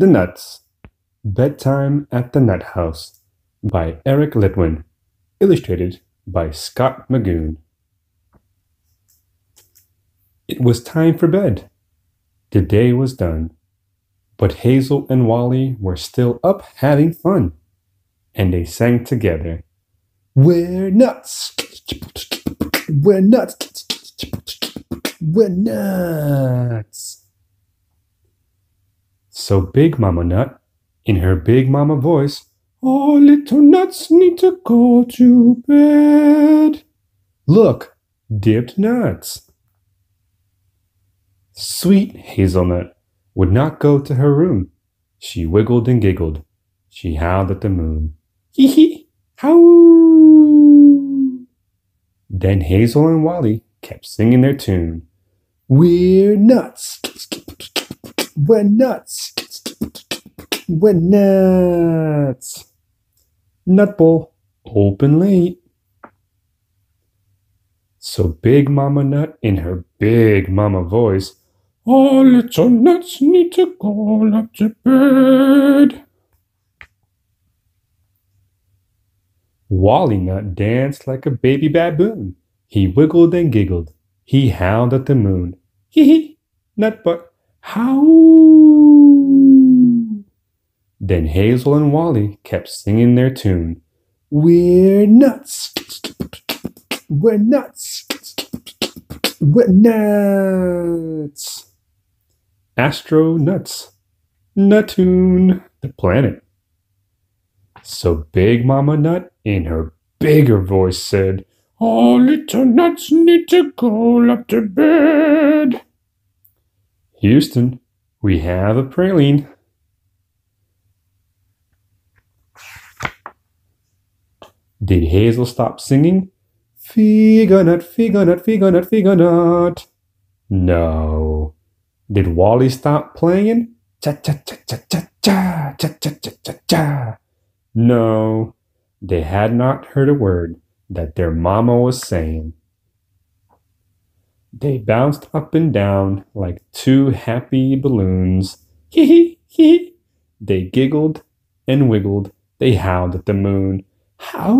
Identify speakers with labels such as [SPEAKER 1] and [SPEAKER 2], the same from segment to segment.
[SPEAKER 1] The Nuts Bedtime at the Nut House by Eric Litwin. Illustrated by Scott Magoon. It was time for bed. The day was done. But Hazel and Wally were still up having fun. And they sang together. We're nuts! We're nuts! We're nuts! So Big Mama Nut, in her Big Mama voice, all little nuts need to go to bed. Look, dipped nuts. Sweet Hazelnut would not go to her room. She wiggled and giggled. She howled at the moon. Hee hee, how! Then Hazel and Wally kept singing their tune. We're nuts. We're nuts. We're nuts. Nut bowl, open late. So Big Mama Nut, in her big mama voice, all little nuts need to go up to bed. Wally Nut danced like a baby baboon. He wiggled and giggled. He howled at the moon. Hee hee, nut butt, how? Then Hazel and Wally kept singing their tune. We're nuts. We're nuts. We're nuts. Astro Nuts. Nuttoon, the planet. So Big Mama Nut, in her bigger voice, said, All little nuts need to go up to bed. Houston, we have a praline. Did Hazel stop singing? Figure nut, figure nut. No. Did Wally stop playing? Cha cha cha cha cha cha cha cha cha cha cha. No. They had not heard a word that their mama was saying. They bounced up and down like two happy balloons. Hee hee hee. They giggled and wiggled. They howled at the moon. How?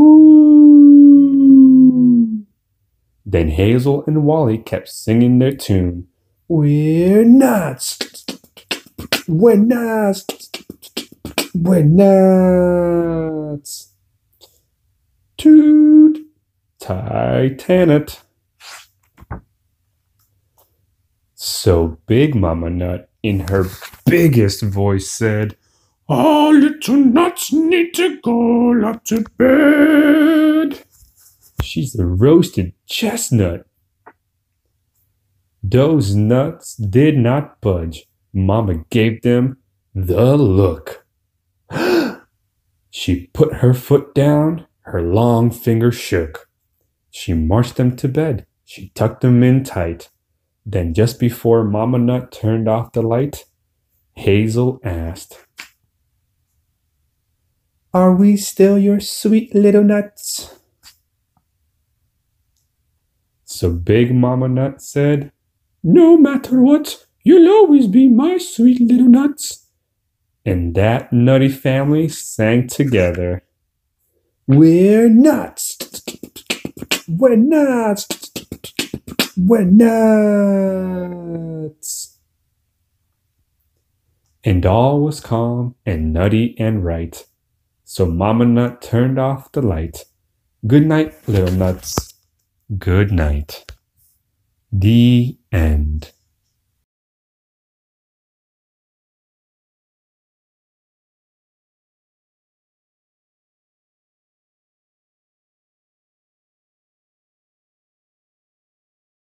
[SPEAKER 1] Then Hazel and Wally kept singing their tune. We're nuts. We're nuts. We're nuts. Toot. Titanic. So Big Mama Nut, in her biggest voice, said, All little nuts need to go up to bed. She's a roasted chestnut. Those nuts did not budge. Mama gave them the look. she put her foot down, her long finger shook. She marched them to bed. She tucked them in tight. Then, just before Mama Nut turned off the light, Hazel asked, Are we still your sweet little nuts? So Big Mama Nut said, No matter what, you'll always be my sweet little nuts. And that nutty family sang together. We're nuts. We're nuts. We're nuts. And all was calm and nutty and right. So Mama Nut turned off the light. Good night, little nuts. Good night. The end.